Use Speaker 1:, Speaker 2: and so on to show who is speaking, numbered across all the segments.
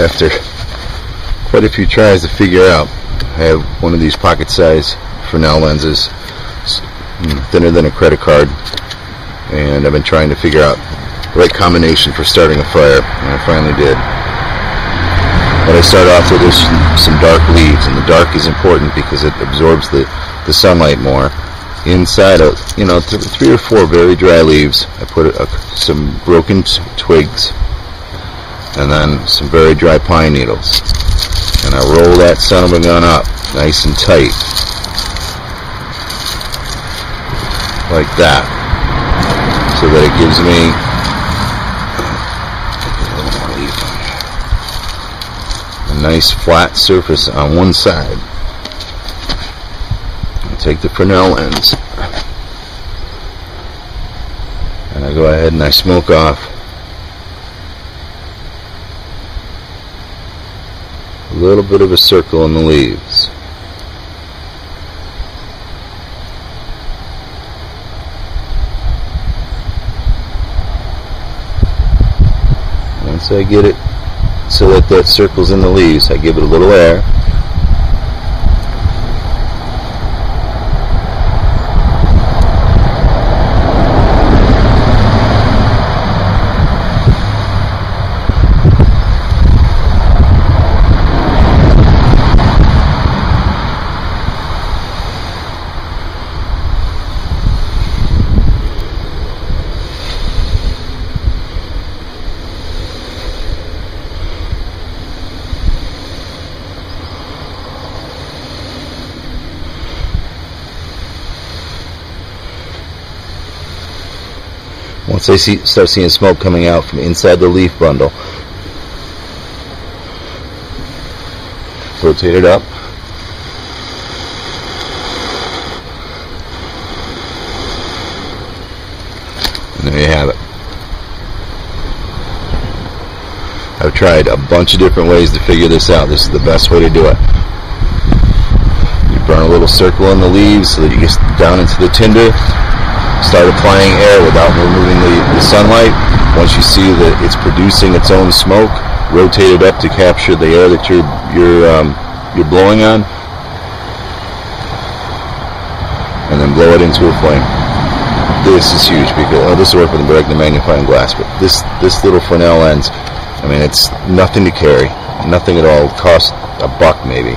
Speaker 1: after quite a few tries to figure out. I have one of these pocket size Fresnel lenses, thinner than a credit card, and I've been trying to figure out the right combination for starting a fire, and I finally did. But I start off with some dark leaves, and the dark is important because it absorbs the, the sunlight more. Inside, of, you know, th three or four very dry leaves, I put a, some broken twigs, and then some very dry pine needles. And I roll that son of a gun up, nice and tight. Like that. So that it gives me a nice flat surface on one side. I take the Fresnel lens and I go ahead and I smoke off a little bit of a circle in the leaves. Once I get it so that that circle's in the leaves, I give it a little air Once they see, start seeing smoke coming out from inside the leaf bundle, rotate it up. And there you have it. I've tried a bunch of different ways to figure this out. This is the best way to do it. You burn a little circle in the leaves so that you get down into the tinder start applying air without removing the, the sunlight. Once you see that it's producing its own smoke, rotate it up to capture the air that you're you're um, you're blowing on, and then blow it into a flame. This is huge because oh, this will with the magnifying glass, but this this little Fresnel lens, I mean, it's nothing to carry, nothing at all. It costs a buck maybe.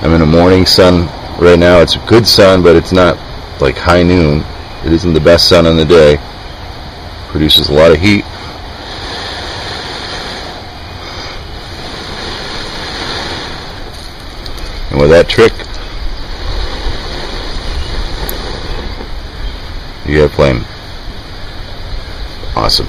Speaker 1: I'm in a morning sun right now. It's a good sun, but it's not like high noon. It isn't the best sun in the day. Produces a lot of heat. And with that trick, you have flame. Awesome.